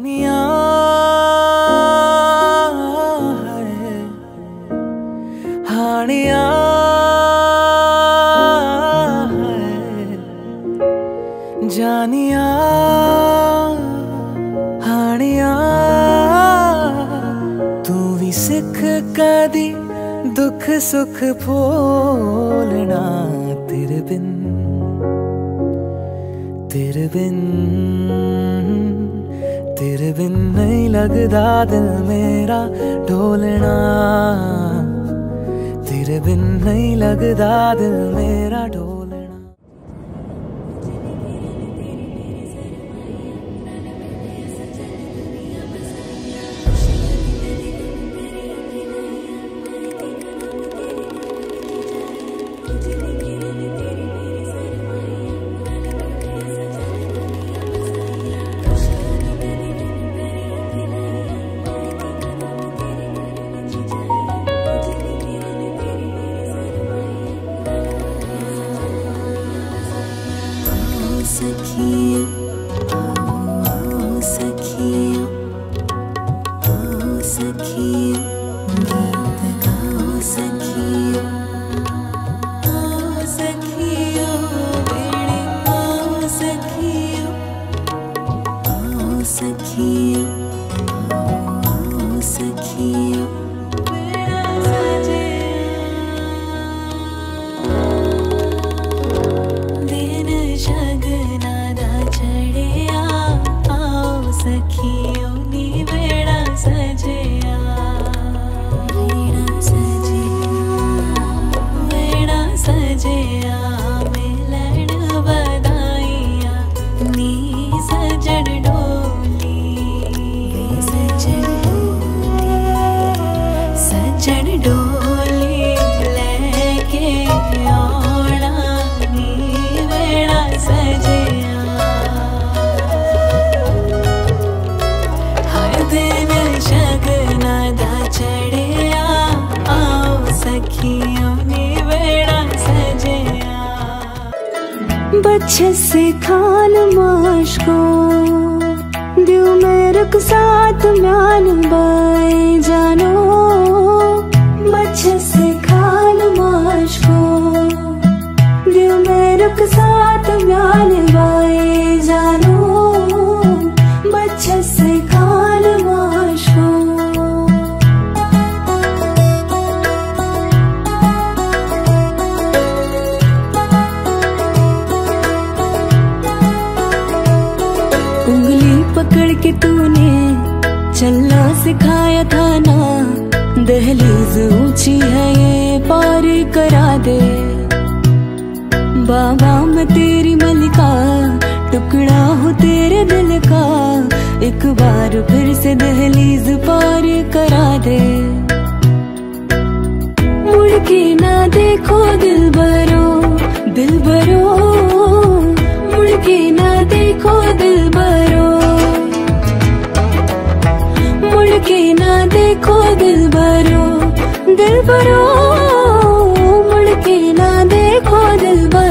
ਹਾਨੀਆਂ ਹਾਏ ਹਾਨੀਆਂ ਹਾਏ ਜਾਨੀਆਂ ਹਾਨੀਆਂ ਤੂੰ ਵੀ ਸਿੱਖ ਕਦੀ ਦੁੱਖ ਸੁੱਖ ਭੋਲਣਾ ਤੇਰੇ ਬਿਨ तेरे बिन नहीं लगदा दिल मेरा ढोलना तेरे बिन नहीं लगदा दिल मेरा ढोलना Jaga बच्चे से खान माश को दिल में रुक साथ म्यान बाई सिखाया था ना। दहलीज ऊँची है ये, पार करा दे। बाबा, मैं तेरी मलिका, टुकड़ा हो तेरे दिल का। एक बार फिर से दहलीज पार करा दे। मुड़ के ना देखो दिल भरो दिल भरो। मुड़ के ना देखो दिल भरो दिल भरो मुड़ के ना देखो दिल भरो।